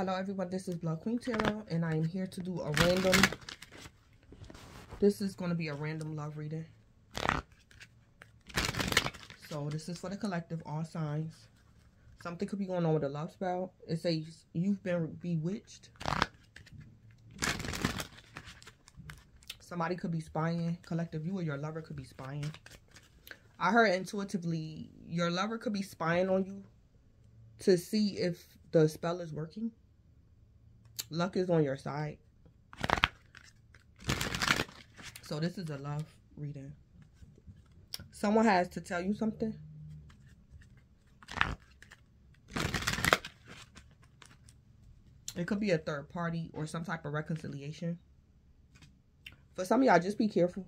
Hello everyone, this is Blood Queen Tarot and I am here to do a random, this is going to be a random love reading. So this is for the collective, all signs. Something could be going on with a love spell. It says you've been bewitched. Somebody could be spying. Collective, you or your lover could be spying. I heard intuitively your lover could be spying on you to see if the spell is working. Luck is on your side. So this is a love reading. Someone has to tell you something. It could be a third party or some type of reconciliation. For some of y'all, just be careful.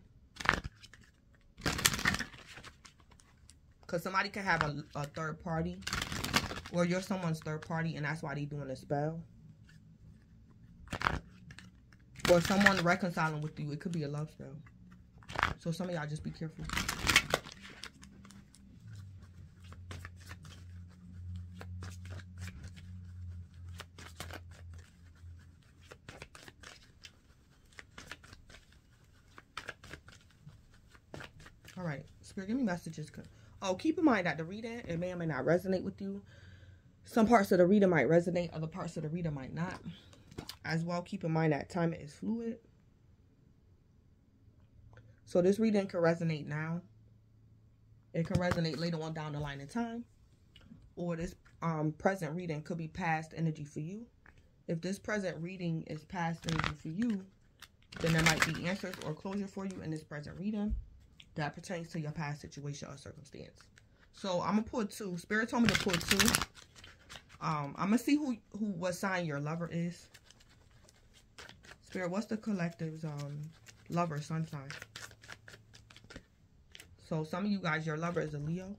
Because somebody can have a, a third party. Or you're someone's third party and that's why they're doing a spell or someone reconciling with you. It could be a love spell. So some of y'all just be careful. All right, Spirit, give me messages. Oh, keep in mind that the reading, it may or may not resonate with you. Some parts of the reader might resonate, other parts of the reader might not. As well, keep in mind that time is fluid. So this reading can resonate now. It can resonate later on down the line in time. Or this um, present reading could be past energy for you. If this present reading is past energy for you, then there might be answers or closure for you in this present reading that pertains to your past situation or circumstance. So I'm gonna pull two. Spirit told me to pull two. Um, I'm gonna see who who what sign your lover is. Spirit, what's the collective's um lover sun sign? So some of you guys, your lover is a Leo.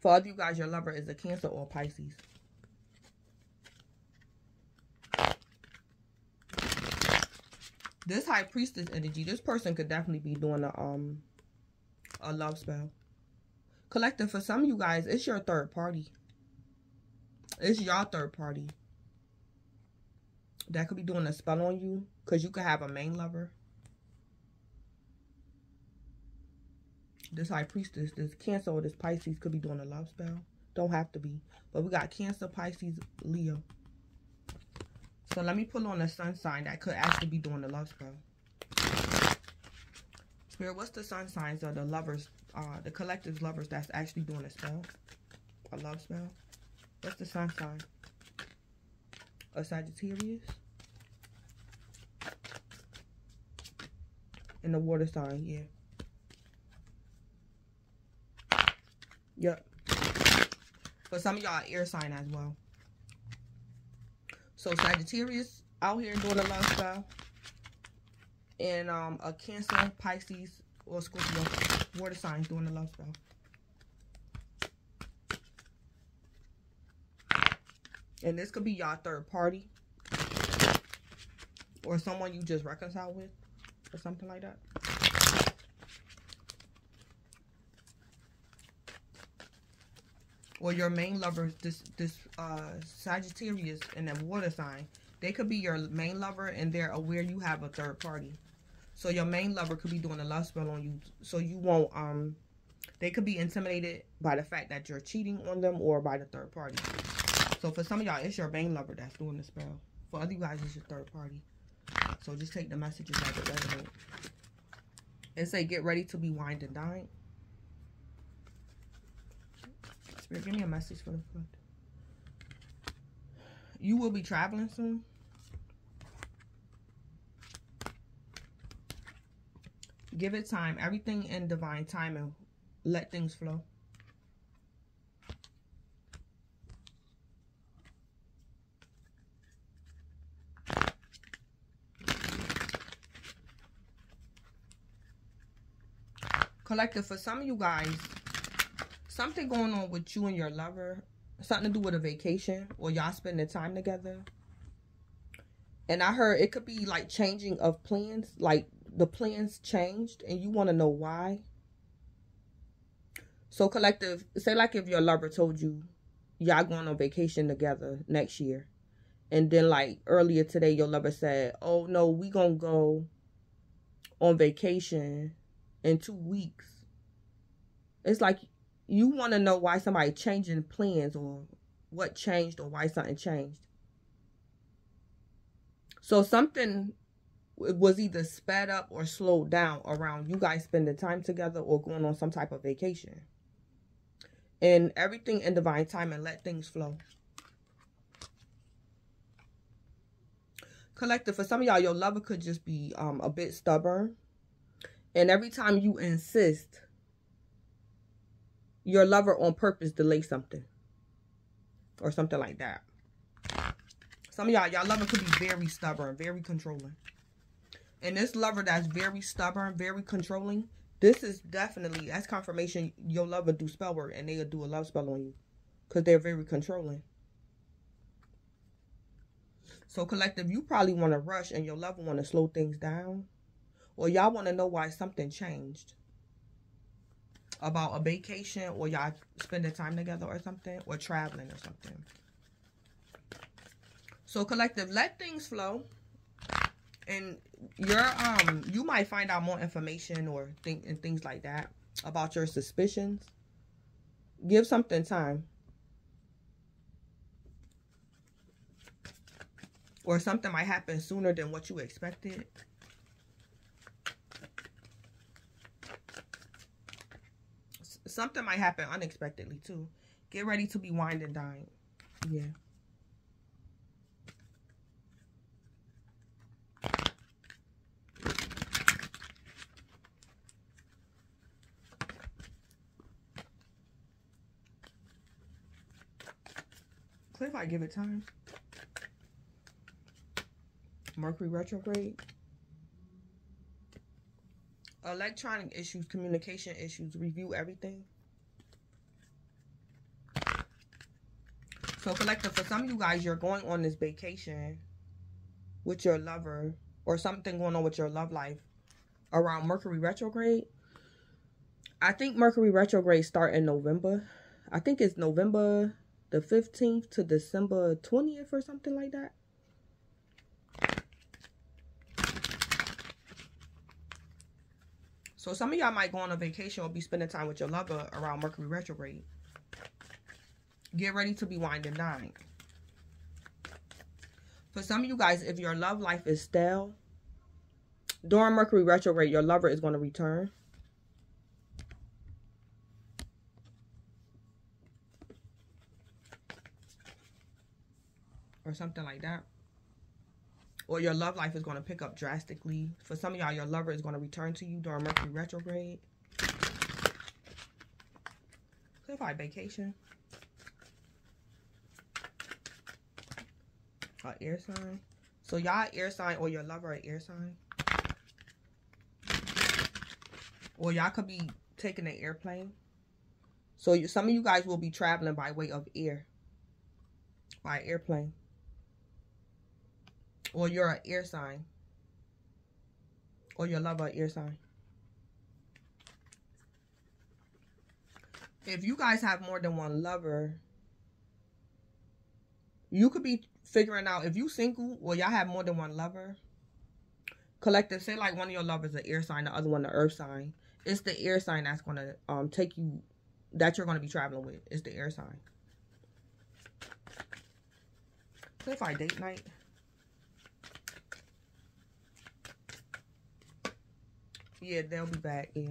For other you guys, your lover is a Cancer or a Pisces. This High Priestess energy, this person could definitely be doing a um a love spell. Collective, for some of you guys, it's your third party. It's your third party. That could be doing a spell on you. Because you could have a main lover. This high priestess, this Cancer or this Pisces could be doing a love spell. Don't have to be. But we got Cancer, Pisces, Leo. So let me pull on a sun sign that could actually be doing the love spell. Spirit, what's the sun signs of the lovers, uh, the collective lovers that's actually doing a spell? A love spell? What's the sun sign? A Sagittarius? And the water sign, yeah. Yep. But some of y'all, air sign as well. So Sagittarius out here doing a love spell. And um, a Cancer, Pisces, or Scorpio water signs doing a love And this could be y'all third party. Or someone you just reconcile with. Or something like that. Or your main lover, this this uh, Sagittarius and that water sign. They could be your main lover and they're aware you have a third party. So your main lover could be doing a love spell on you. So you won't, um, they could be intimidated by the fact that you're cheating on them or by the third party. So for some of y'all, it's your main lover that's doing the spell. For other guys, it's your third party. So just take the messages as it resonates. And say, get ready to be wined and dined. Spirit, give me a message for the flood. You will be traveling soon. Give it time. Everything in divine timing. Let things flow. Collective, for some of you guys, something going on with you and your lover. Something to do with a vacation or y'all spending time together. And I heard it could be like changing of plans. Like the plans changed and you want to know why. So collective, say like if your lover told you y'all going on vacation together next year. And then like earlier today, your lover said, oh no, we gonna go on vacation in two weeks. It's like you want to know why somebody changing plans or what changed or why something changed. So something was either sped up or slowed down around you guys spending time together or going on some type of vacation. And everything in divine time and let things flow. Collective, for some of y'all, your lover could just be um, a bit stubborn. And every time you insist, your lover on purpose delay something. Or something like that. Some of y'all, y'all lover could be very stubborn, very controlling. And this lover that's very stubborn, very controlling, this is definitely, that's confirmation your lover do spell work and they'll do a love spell on you. Because they're very controlling. So collective, you probably want to rush and your lover want to slow things down. Or y'all want to know why something changed. About a vacation or y'all spending time together or something. Or traveling or something. So collective, let things flow. And your um you might find out more information or think and things like that about your suspicions. Give something time. Or something might happen sooner than what you expected. Something might happen unexpectedly too. Get ready to be wined and. Yeah. Cliff, I give it time. Mercury retrograde. Electronic issues, communication issues, review everything. So collective, for some of you guys, you're going on this vacation with your lover or something going on with your love life around Mercury retrograde. I think Mercury retrograde start in November. I think it's November the 15th to December 20th or something like that. So some of y'all might go on a vacation or be spending time with your lover around Mercury retrograde. Get ready to be winding down. For some of you guys, if your love life is stale, during Mercury retrograde, your lover is going to return. or something like that. Or your love life is going to pick up drastically. For some of y'all, your lover is going to return to you during Mercury retrograde. Clarify vacation. Air sign. So y'all air sign or your lover an air sign. Or y'all could be taking an airplane. So you, some of you guys will be traveling by way of air. By airplane or you're an air sign or your lover air sign. If you guys have more than one lover, you could be figuring out if you single or y'all have more than one lover. Collective, say like one of your lovers an air sign, the other one the earth sign. It's the air sign that's gonna um take you that you're gonna be traveling with. It's the air sign. If I date night. Yeah, they'll be back, yeah.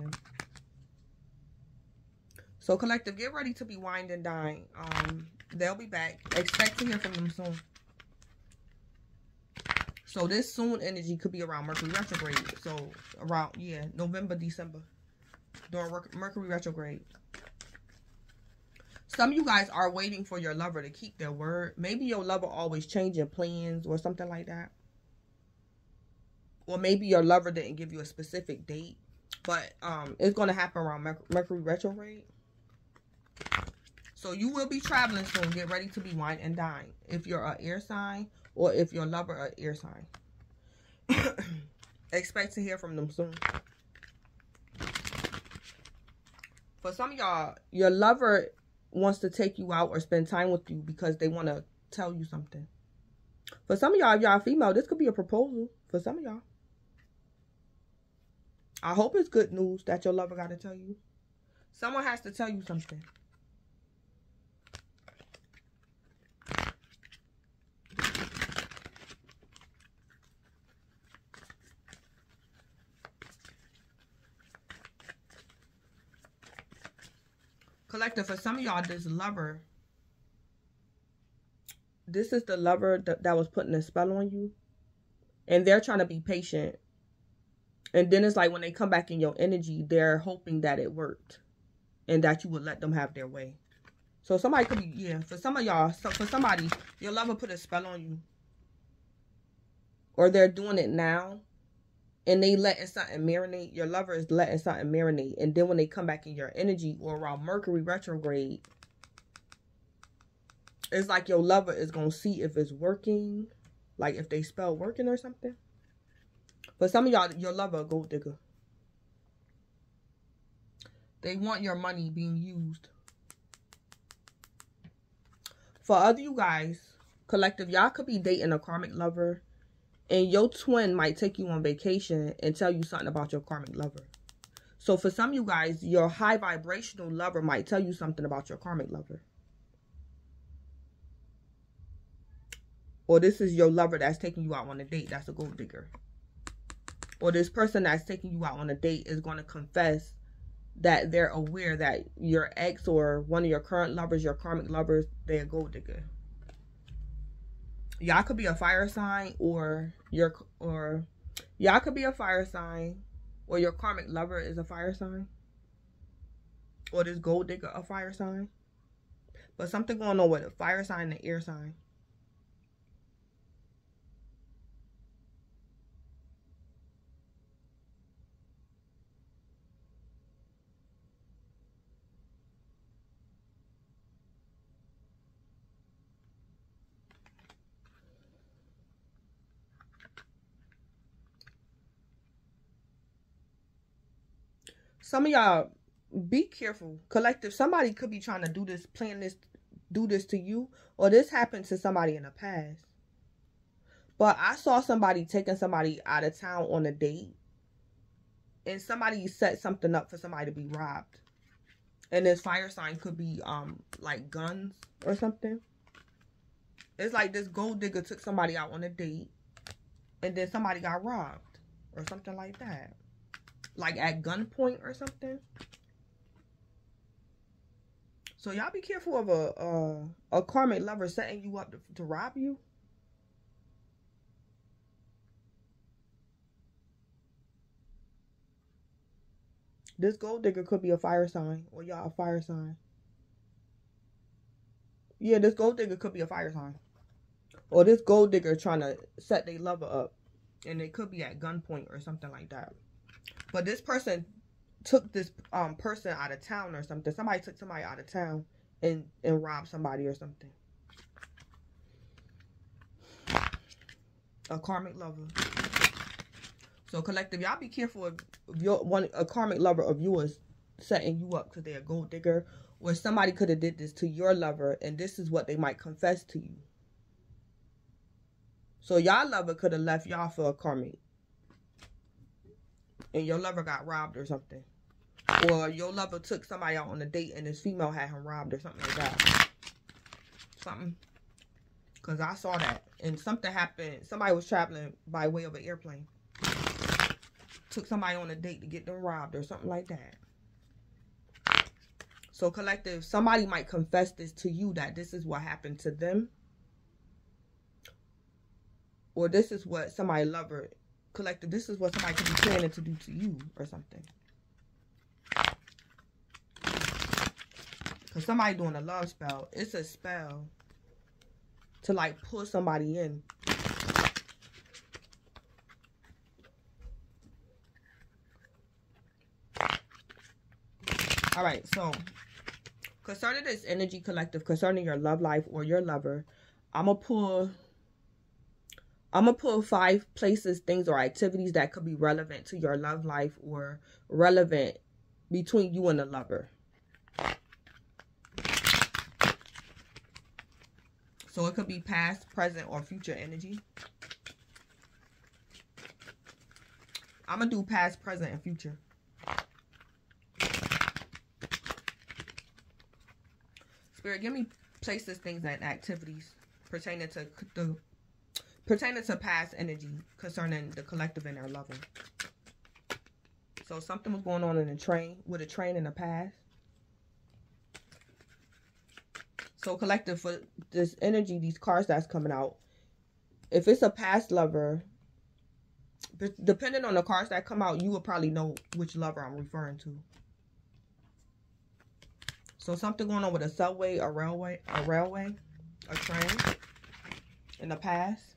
So, Collective, get ready to be wined and dined. Um, they'll be back. Expect to hear from them soon. So, this soon energy could be around Mercury retrograde. So, around, yeah, November, December. During Mercury retrograde. Some of you guys are waiting for your lover to keep their word. Maybe your lover always changing plans or something like that or maybe your lover didn't give you a specific date, but um, it's going to happen around Mercury retrograde. So you will be traveling soon. Get ready to be wine and dine. If you're an air sign or if your lover an air sign. Expect to hear from them soon. For some of y'all, your lover wants to take you out or spend time with you because they want to tell you something. For some of y'all, if y'all female, this could be a proposal for some of y'all. I hope it's good news that your lover got to tell you. Someone has to tell you something. Collector, for some of y'all, this lover, this is the lover that, that was putting a spell on you. And they're trying to be patient. And then it's like when they come back in your energy, they're hoping that it worked. And that you would let them have their way. So somebody could be, yeah, for some of y'all, so for somebody, your lover put a spell on you. Or they're doing it now and they letting something marinate, your lover is letting something marinate. And then when they come back in your energy or around Mercury retrograde, it's like your lover is going to see if it's working. Like if they spell working or something. But some of y'all, your lover a gold digger. They want your money being used. For other you guys, collective, y'all could be dating a karmic lover and your twin might take you on vacation and tell you something about your karmic lover. So for some of you guys, your high vibrational lover might tell you something about your karmic lover. Or this is your lover that's taking you out on a date. That's a gold digger. Or this person that's taking you out on a date is going to confess that they're aware that your ex or one of your current lovers, your karmic lovers, they're a gold digger. Y'all could be a fire sign or your or y'all could be a fire sign or your karmic lover is a fire sign or this gold digger a fire sign. But something going on with a fire sign and air sign some of y'all be careful. Collective, somebody could be trying to do this, plan this, do this to you, or this happened to somebody in the past. But I saw somebody taking somebody out of town on a date, and somebody set something up for somebody to be robbed. And this fire sign could be um like guns or something. It's like this gold digger took somebody out on a date, and then somebody got robbed or something like that like at gunpoint or something. So y'all be careful of a a, a karmic lover setting you up to, to rob you. This gold digger could be a fire sign or y'all a fire sign. Yeah, this gold digger could be a fire sign. Or this gold digger trying to set their lover up. And it could be at gunpoint or something like that. But this person took this um person out of town or something. Somebody took somebody out of town and and robbed somebody or something. A karmic lover. So collective, y'all be careful if, your one a karmic lover of yours setting you up because they're a gold digger, or somebody could have did this to your lover, and this is what they might confess to you. So y'all lover could have left y'all for a karmic and your lover got robbed or something. Or your lover took somebody out on a date and this female had him robbed or something like that. Something. Because I saw that. And something happened. Somebody was traveling by way of an airplane. Took somebody on a date to get them robbed or something like that. So collective, somebody might confess this to you that this is what happened to them. Or this is what somebody lover collective, this is what somebody could be planning to do to you or something. Because somebody doing a love spell, it's a spell to like pull somebody in. All right, so concerning this energy collective, concerning your love life or your lover, I'm going to pull I'm to pull five places, things, or activities that could be relevant to your love life or relevant between you and the lover. So it could be past, present, or future energy. I'm to do past, present, and future. Spirit, give me places, things, and activities pertaining to the pertaining to past energy concerning the collective and their loving. So something was going on in the train with a train in the past. So collective for this energy, these cards that's coming out. If it's a past lover, depending on the cards that come out, you will probably know which lover I'm referring to. So something going on with a subway, a railway, a railway, a train in the past.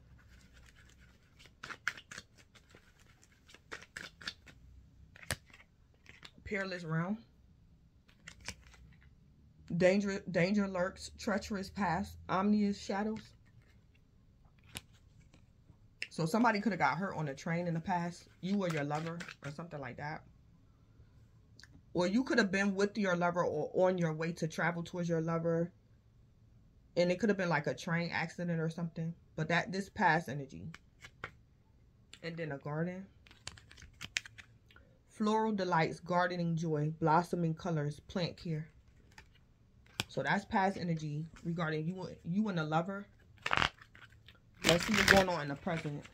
Peerless realm. Danger, danger lurks, treacherous past, ominous shadows. So somebody could have got hurt on a train in the past. You or your lover or something like that. Or you could have been with your lover or on your way to travel towards your lover. And it could have been like a train accident or something. But that this past energy. And then a garden. Floral delights, gardening joy, blossoming colors, plant care. So that's past energy regarding you, you and the lover. Let's see what's going on in the present.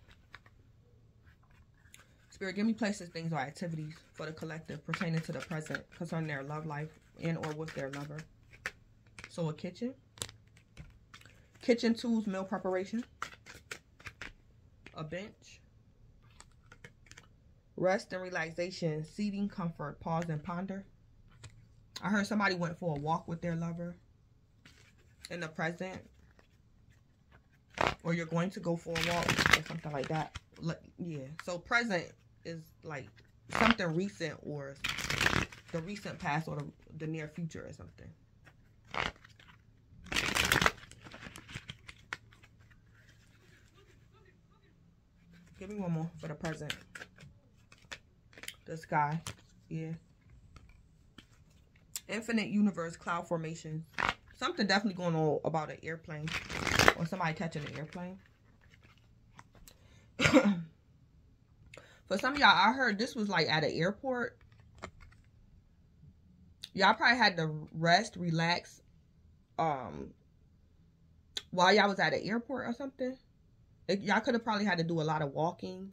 Spirit, give me places, things, or activities for the collective pertaining to the present concerning their love life and or with their lover. So a kitchen. Kitchen tools, meal preparation. A bench. Rest and relaxation, seating, comfort, pause and ponder. I heard somebody went for a walk with their lover in the present. Or you're going to go for a walk or something like that. Yeah. So present is like something recent or the recent past or the, the near future or something. Give me one more for the present. The sky. Yeah. Infinite universe, cloud formation. Something definitely going on about an airplane. Or somebody catching an airplane. For some of y'all, I heard this was like at an airport. Y'all probably had to rest, relax, um, while y'all was at an airport or something. Y'all could have probably had to do a lot of walking.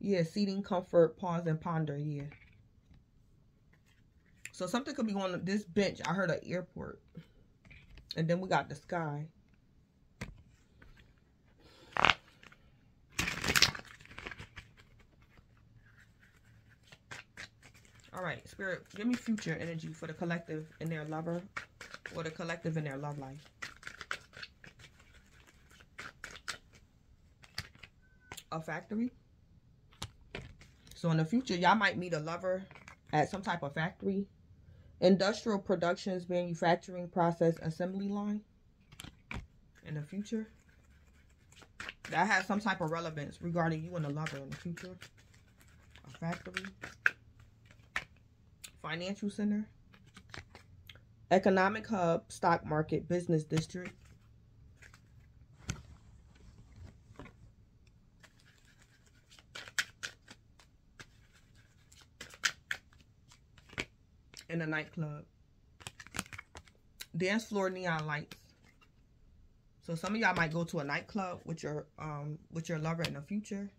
Yeah, seating, comfort, pause, and ponder. Yeah. So something could be going on this bench. I heard an airport. And then we got the sky. All right, Spirit, give me future energy for the collective and their lover or the collective in their love life. A factory. So in the future, y'all might meet a lover at some type of factory. Industrial productions, manufacturing process, assembly line. In the future. That has some type of relevance regarding you and the lover in the future. A factory. Financial Center, Economic Hub, Stock Market, Business District. And a nightclub. Dance floor neon lights. So some of y'all might go to a nightclub with your um with your lover in the future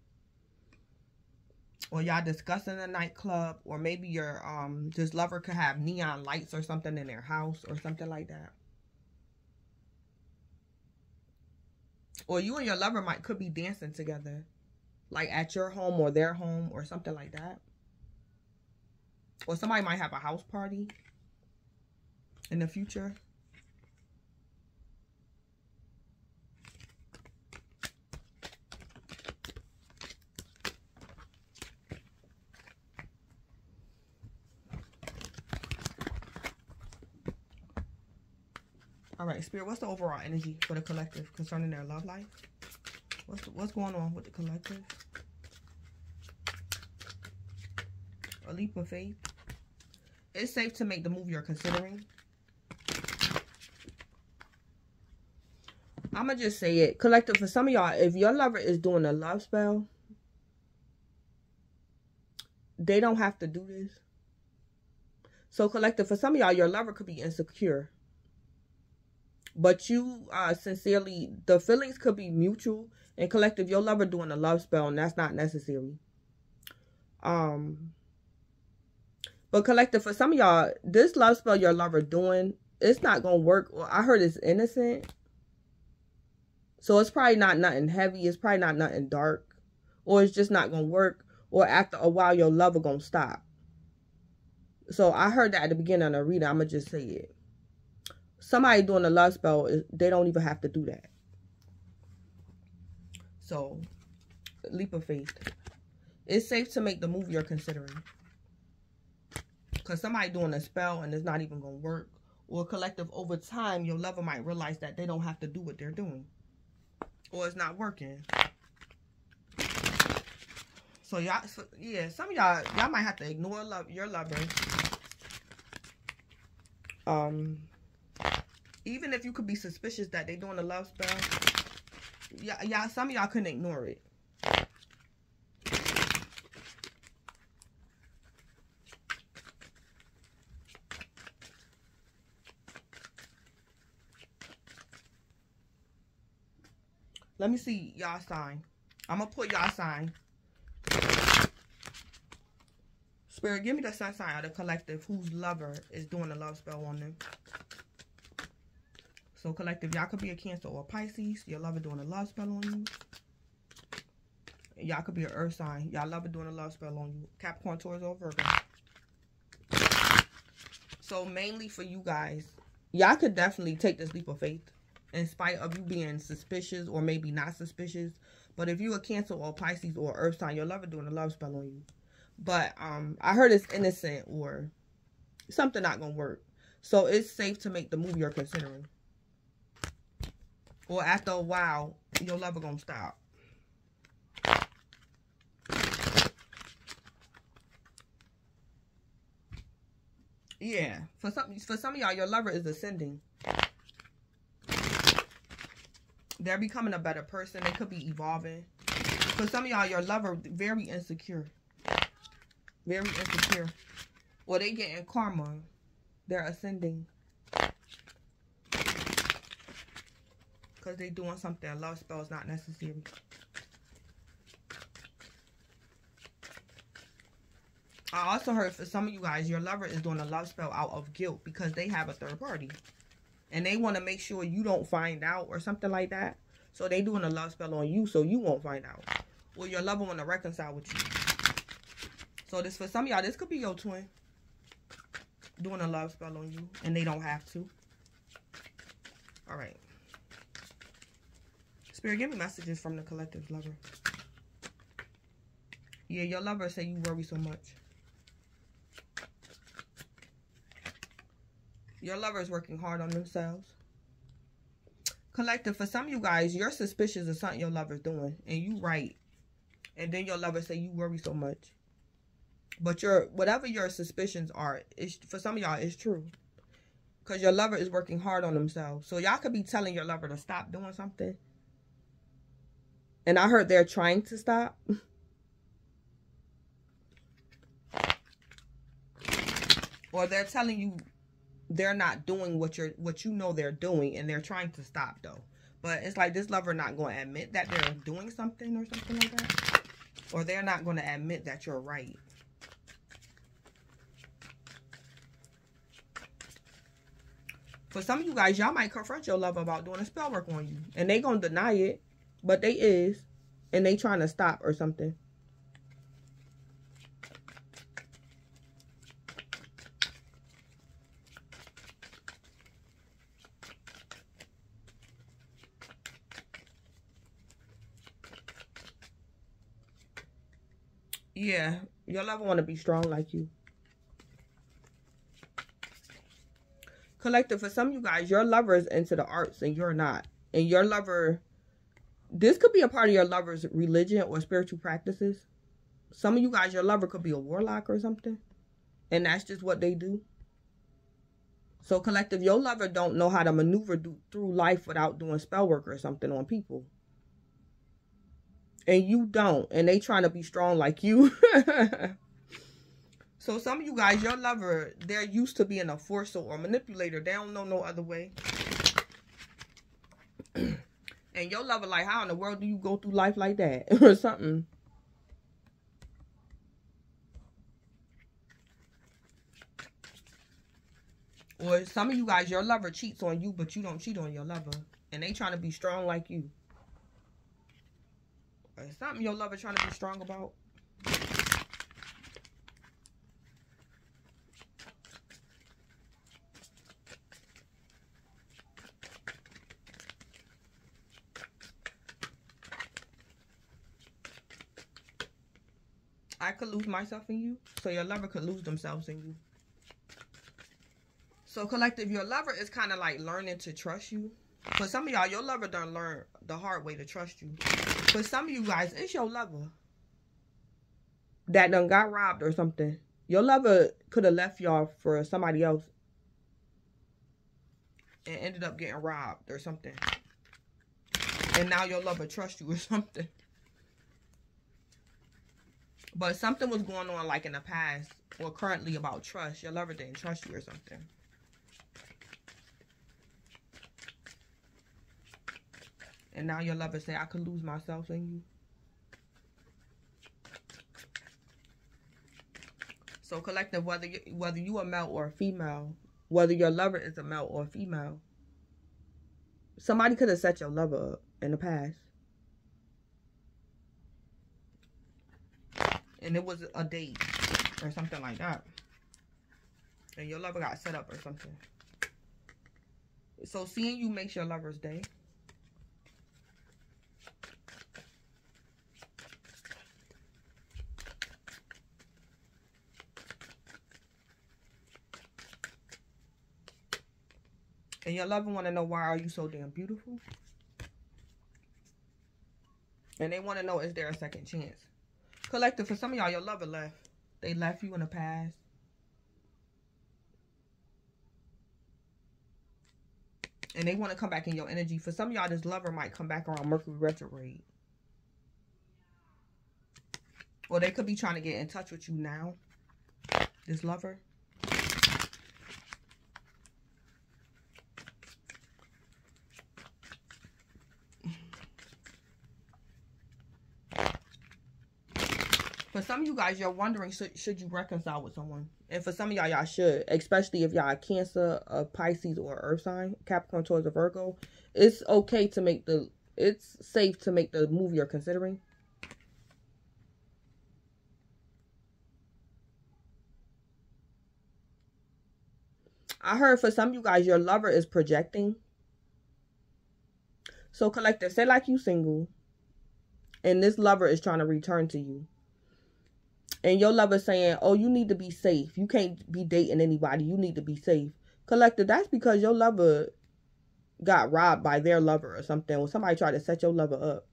or y'all discussing a nightclub or maybe your um this lover could have neon lights or something in their house or something like that or you and your lover might could be dancing together like at your home or their home or something like that or somebody might have a house party in the future All right, Spirit, what's the overall energy for the collective concerning their love life? What's, the, what's going on with the collective? A leap of faith it's safe to make the move you're considering. I'm going to just say it. Collective, for some of y'all, if your lover is doing a love spell, they don't have to do this. So, collective, for some of y'all, your lover could be insecure. But you, uh, sincerely, the feelings could be mutual. And collective, your lover doing a love spell, and that's not necessary. Um, but collective, for some of y'all, this love spell your lover doing, it's not gonna work. Well, I heard it's innocent. So it's probably not nothing heavy. It's probably not nothing dark. Or it's just not gonna work. Or after a while your lover gonna stop. So I heard that at the beginning of the reading. I'ma just say it. Somebody doing a love spell, they don't even have to do that. So, leap of faith. It's safe to make the move you're considering. Because somebody doing a spell and it's not even going to work. Or collective over time, your lover might realize that they don't have to do what they're doing. Or it's not working. So y'all, so, yeah, some of y'all, y'all might have to ignore love your lover. Um, even if you could be suspicious that they doing a love spell, y'all, some of y'all couldn't ignore it. Let me see y'all sign. I'm going to put y'all sign. Spirit, give me the sun sign of the collective whose lover is doing a love spell on them. So collective, y'all could be a Cancer or a Pisces. Your lover doing a love spell on you. Y'all could be an earth sign. Y'all lover doing a love spell on you. Capricorn, Taurus, or Virgo. So mainly for you guys, y'all could definitely take this leap of faith in spite of you being suspicious or maybe not suspicious. But if you a Cancer or Pisces or Earth sign, your lover doing a love spell on you. But um, I heard it's innocent or something not gonna work. So it's safe to make the move you're considering. Or after a while, your lover gonna stop. Yeah, for some for some of y'all, your lover is ascending. They're becoming a better person. They could be evolving. For some of y'all, your lover very insecure. Very insecure. Well, they getting karma. They're ascending. Because they doing something. A love spell is not necessary. I also heard for some of you guys, your lover is doing a love spell out of guilt because they have a third party and they want to make sure you don't find out or something like that. So they doing a love spell on you so you won't find out. Or your lover want to reconcile with you. So this for some of y'all, this could be your twin doing a love spell on you and they don't have to. All right. Spirit, give me messages from the collective lover. Yeah, your lover say you worry so much. Your lover is working hard on themselves. Collective, for some of you guys, you're suspicious of something your lover's doing. And you right. And then your lover say you worry so much. But your whatever your suspicions are, it's, for some of y'all, it's true. Because your lover is working hard on themselves. So y'all could be telling your lover to stop doing something. And I heard they're trying to stop. or they're telling you they're not doing what you're what you know they're doing and they're trying to stop though. But it's like this lover not going to admit that they're doing something or something like that? Or they're not going to admit that you're right? For some of you guys y'all might confront your lover about doing a spell work on you and they gonna deny it but they is and they trying to stop or something Yeah, your lover want to be strong like you. Collective, for some of you guys, your lover is into the arts and you're not. And your lover, this could be a part of your lover's religion or spiritual practices. Some of you guys, your lover could be a warlock or something. And that's just what they do. So collective, your lover don't know how to maneuver do, through life without doing spell work or something on people. And you don't. And they trying to be strong like you. so some of you guys, your lover, they're used to being a forcer or manipulator. They don't know no other way. and your lover like, how in the world do you go through life like that? or something. Or some of you guys, your lover cheats on you, but you don't cheat on your lover. And they trying to be strong like you. Something your lover trying to be strong about. I could lose myself in you, so your lover could lose themselves in you. So collective, your lover is kind of like learning to trust you. For some of y'all, your lover done learn the hard way to trust you. For some of you guys, it's your lover that done got robbed or something. Your lover could have left y'all for somebody else and ended up getting robbed or something. And now your lover trusts you or something. But something was going on like in the past or currently about trust. Your lover didn't trust you or something. And now your lover say, I could lose myself in you. So collective, whether you, whether you a male or a female, whether your lover is a male or a female, somebody could have set your lover up in the past. And it was a date or something like that. And your lover got set up or something. So seeing you makes your lover's day. And your lover want to know why are you so damn beautiful? And they want to know is there a second chance? Collective, for some of y'all, your lover left. They left you in the past. And they want to come back in your energy. For some y'all, this lover might come back around Mercury retrograde. Or they could be trying to get in touch with you now. This lover. For some of you guys, you're wondering, should, should you reconcile with someone? And for some of y'all, y'all should. Especially if y'all Cancer, a Pisces, or Earth sign. Capricorn, Taurus, or Virgo. It's okay to make the... It's safe to make the move you're considering. I heard for some of you guys, your lover is projecting. So collective, say like you single. And this lover is trying to return to you and your lover saying, "Oh, you need to be safe. You can't be dating anybody. You need to be safe." Collective, that's because your lover got robbed by their lover or something, or somebody tried to set your lover up.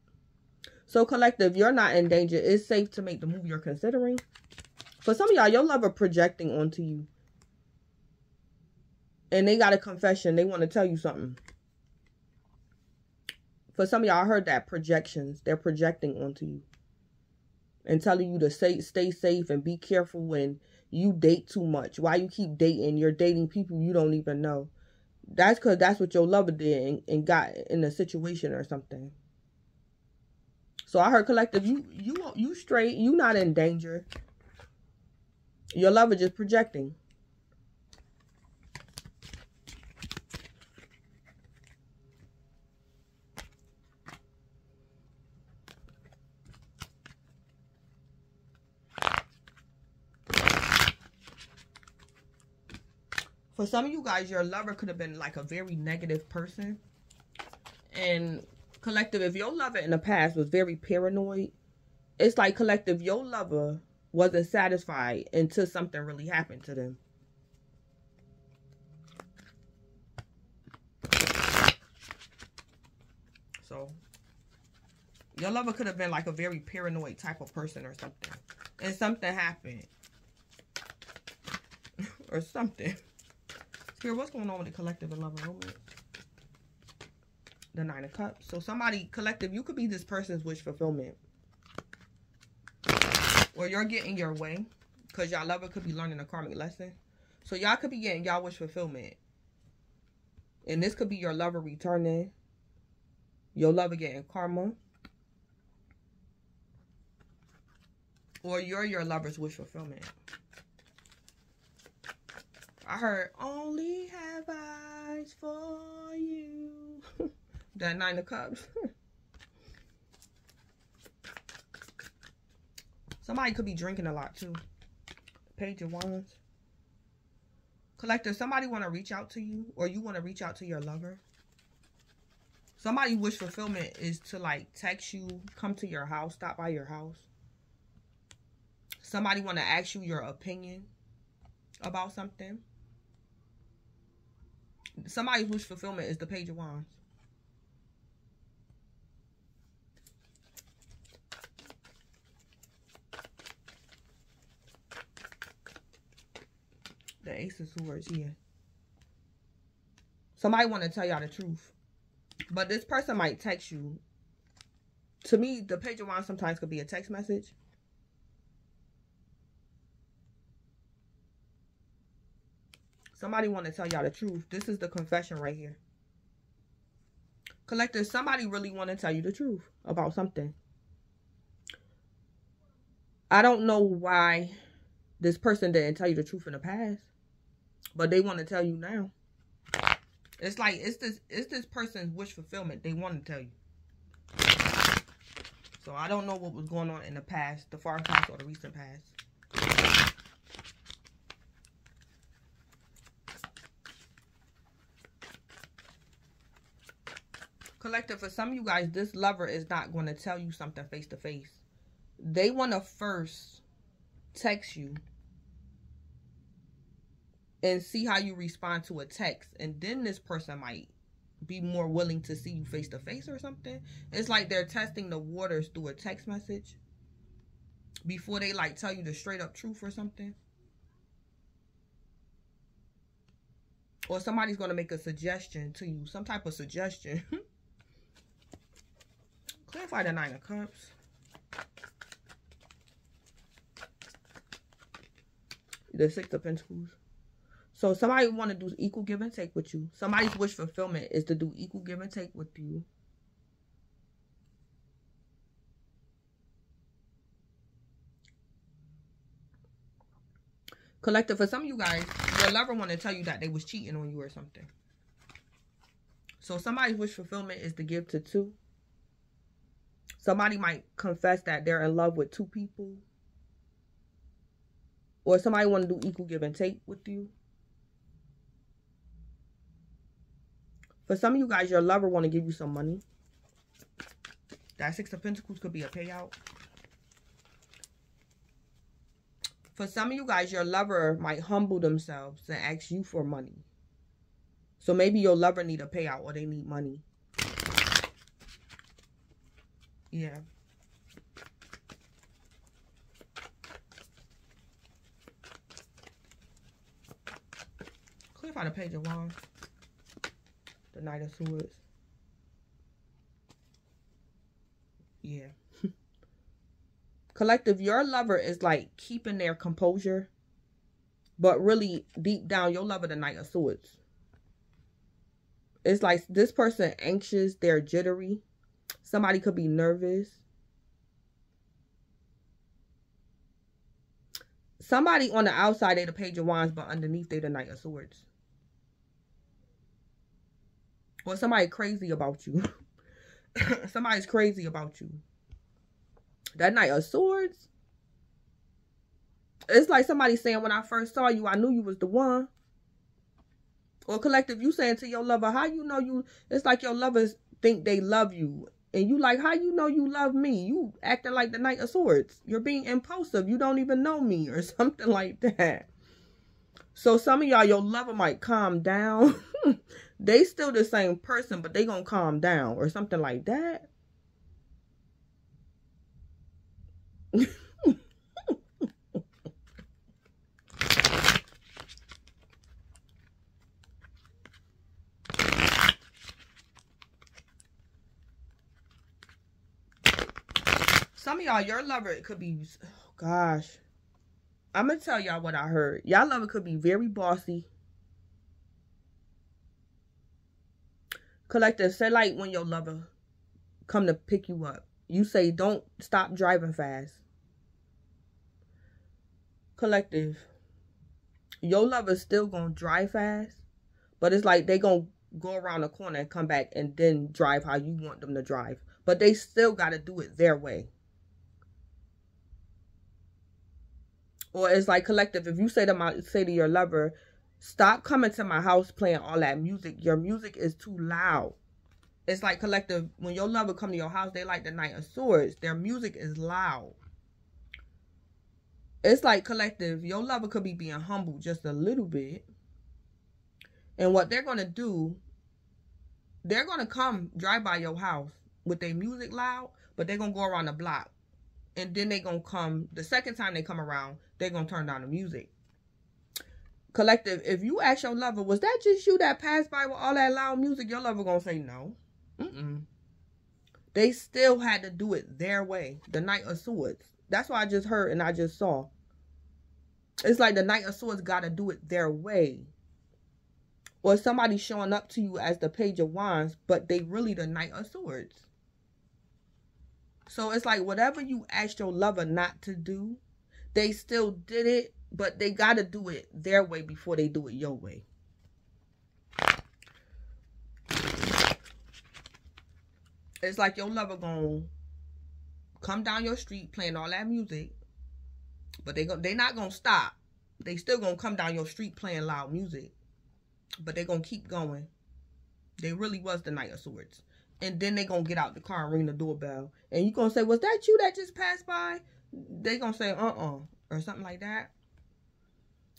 So, collective, you're not in danger. It's safe to make the move you're considering. For some of y'all, your lover projecting onto you. And they got a confession. They want to tell you something. For some of y'all, I heard that projections. They're projecting onto you and telling you to stay stay safe and be careful when you date too much. Why you keep dating? You're dating people you don't even know. That's because that's what your lover did and, and got in a situation or something. So I heard collective, you you you straight, you not in danger. Your lover just projecting. For some of you guys, your lover could have been like a very negative person. And collective, if your lover in the past was very paranoid, it's like collective, your lover wasn't satisfied until something really happened to them. So, your lover could have been like a very paranoid type of person or something. And something happened. or something. Here, what's going on with the collective and love and romance? The Nine of Cups. So somebody, collective, you could be this person's wish fulfillment. Or you're getting your way. Because y'all lover could be learning a karmic lesson. So y'all could be getting y'all wish fulfillment. And this could be your lover returning. Your lover getting karma. Or you're your lover's wish fulfillment. I heard, only have eyes for you. that nine of cups. Somebody could be drinking a lot too. Page of Wands. Collector, somebody want to reach out to you or you want to reach out to your lover. Somebody wish fulfillment is to like text you, come to your house, stop by your house. Somebody want to ask you your opinion about something. Somebody's wish fulfillment is the Page of Wands. The Ace of Swords, yeah. Somebody want to tell y'all the truth. But this person might text you. To me, the Page of Wands sometimes could be a text message. Somebody want to tell y'all the truth. This is the confession right here. Collector, somebody really want to tell you the truth about something. I don't know why this person didn't tell you the truth in the past, but they want to tell you now. It's like it's this it's this person's wish fulfillment. They want to tell you. So I don't know what was going on in the past, the far past or the recent past. Collective, for some of you guys, this lover is not going to tell you something face to face. They want to first text you and see how you respond to a text. And then this person might be more willing to see you face to face or something. It's like they're testing the waters through a text message before they like tell you the straight up truth or something. Or somebody's going to make a suggestion to you, some type of suggestion. Clarify the Nine of Cups. The Six of Pentacles. So somebody want to do equal give and take with you. Somebody's wish fulfillment is to do equal give and take with you. Collective, for some of you guys, your lover want to tell you that they was cheating on you or something. So somebody's wish fulfillment is to give to two. Somebody might confess that they're in love with two people. Or somebody want to do equal give and take with you. For some of you guys, your lover want to give you some money. That Six of Pentacles could be a payout. For some of you guys, your lover might humble themselves and ask you for money. So maybe your lover need a payout or they need money. Yeah. Clarify the page of wands. The knight of swords. Yeah. Collective, your lover is like keeping their composure. But really, deep down, your lover the knight of swords. It's like this person anxious, they're jittery. Somebody could be nervous. Somebody on the outside, they the page of wands, but underneath they the knight of swords. Or somebody crazy about you. Somebody's crazy about you. That knight of swords. It's like somebody saying, when I first saw you, I knew you was the one. Or collective, you saying to your lover, how you know you, it's like your lovers think they love you and you like, how you know you love me? You acting like the Knight of Swords. You're being impulsive. You don't even know me or something like that. So some of y'all, your lover might calm down. they still the same person, but they gonna calm down or something like that. some of y'all, your lover could be, oh gosh. I'm going to tell y'all what I heard. Y'all lover could be very bossy. Collective, say like when your lover come to pick you up. You say, don't stop driving fast. Collective, your lover's still going to drive fast. But it's like they going to go around the corner and come back and then drive how you want them to drive. But they still got to do it their way. Or it's like collective. If you say to my say to your lover, stop coming to my house playing all that music. Your music is too loud. It's like collective. When your lover come to your house, they like the Knight of Swords. Their music is loud. It's like collective. Your lover could be being humble just a little bit. And what they're going to do, they're going to come drive by your house with their music loud, but they're to go around the block. And then they're going to come, the second time they come around, they're going to turn down the music. Collective, if you ask your lover, was that just you that passed by with all that loud music? Your lover to say no. Mm-mm. They still had to do it their way. The Knight of Swords. That's what I just heard and I just saw. It's like the Knight of Swords got to do it their way or somebody showing up to you as the page of wands but they really the knight of swords so it's like whatever you asked your lover not to do they still did it but they got to do it their way before they do it your way it's like your lover gonna come down your street playing all that music but they go they not gonna stop they still gonna come down your street playing loud music but they're going to keep going. They really was the Knight of Swords. And then they to get out the car and ring the doorbell. And you to say, was that you that just passed by? they to say, uh-uh. Or something like that.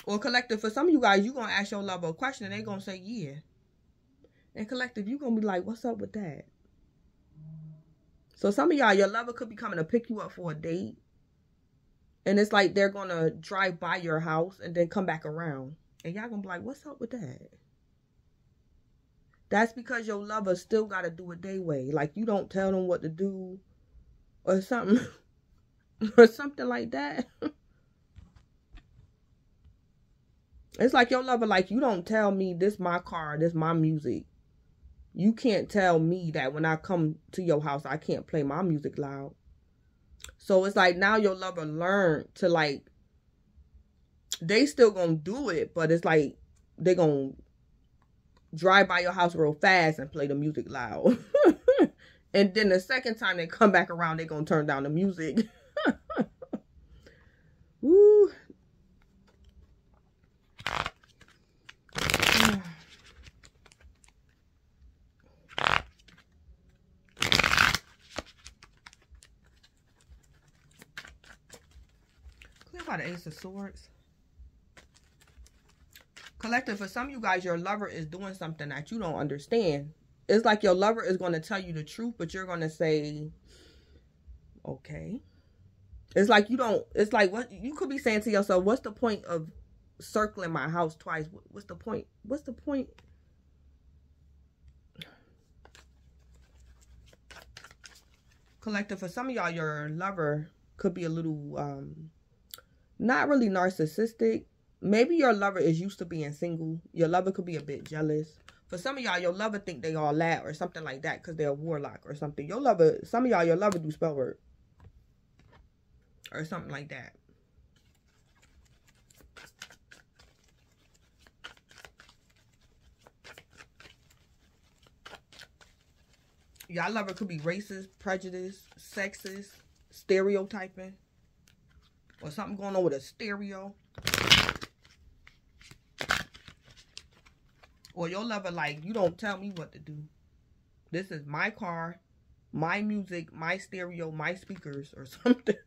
Or collective, for some of you guys, you to ask your lover a question and they to say, yeah. And collective, you to be like, what's up with that? So some of y'all, your lover could be coming to pick you up for a date. And it's like they're to drive by your house and then come back around. And y'all to be like, what's up with that? That's because your lover still got to do it their way. Like you don't tell them what to do or something or something like that. it's like your lover like you don't tell me this my car, this my music. You can't tell me that when I come to your house I can't play my music loud. So it's like now your lover learned to like they still gonna do it, but it's like they gonna drive by your house real fast and play the music loud. and then the second time they come back around, they're going to turn down the music. Woo. Clear by the Ace of Swords. Collective, for some of you guys, your lover is doing something that you don't understand. It's like your lover is going to tell you the truth, but you're going to say, okay. It's like you don't, it's like what you could be saying to yourself, what's the point of circling my house twice? What's the point? What's the point? Collective, for some of y'all, your lover could be a little, um, not really narcissistic, maybe your lover is used to being single. Your lover could be a bit jealous. For some of y'all, your lover think they all that or something like that because they're a warlock or something. Your lover, some of y'all, your lover do spell work. Or something like that. Y'all lover could be racist, prejudiced, sexist, stereotyping. Or something going on with a stereo. Or your lover like, you don't tell me what to do. This is my car, my music, my stereo, my speakers or something.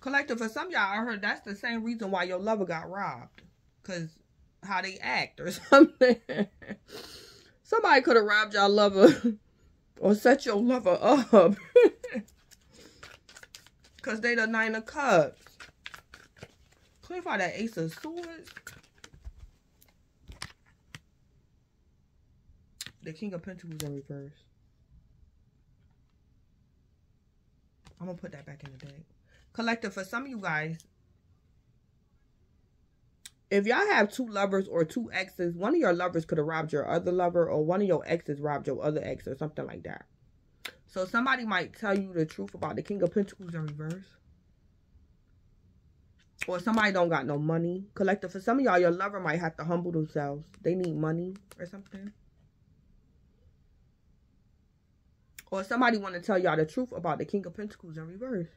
Collective, for some y'all, I heard that's the same reason why your lover got robbed. Because how they act or something. Somebody could have robbed y'all lover or set your lover up. Because they the nine of cups. Clarify that Ace of Swords. the King of Pentacles in reverse. I'm going to put that back in the deck. Collective, for some of you guys, if y'all have two lovers or two exes, one of your lovers could have robbed your other lover or one of your exes robbed your other ex or something like that. So somebody might tell you the truth about the King of Pentacles in reverse. Or somebody don't got no money. Collective, for some of y'all, your lover might have to humble themselves. They need money or something. Or somebody want to tell y'all the truth about the King of Pentacles in reverse.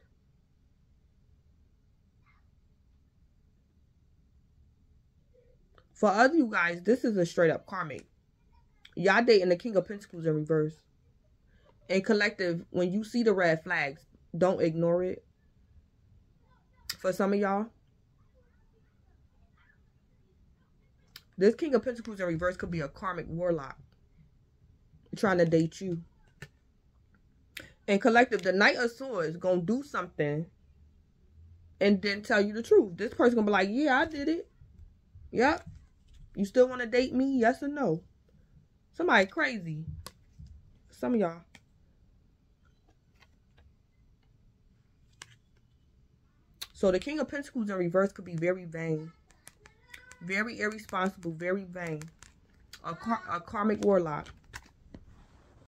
For other you guys, this is a straight up karmic. Y'all dating the King of Pentacles in reverse. And collective, when you see the red flags, don't ignore it. For some of y'all. This King of Pentacles in reverse could be a karmic warlock. Trying to date you. And collective, the Knight of Swords gonna do something and then tell you the truth. This person gonna be like, yeah, I did it. Yep. You still want to date me? Yes or no? Somebody crazy. Some of y'all. So the King of Pentacles in reverse could be very vain. Very irresponsible, very vain. A, car a karmic warlock.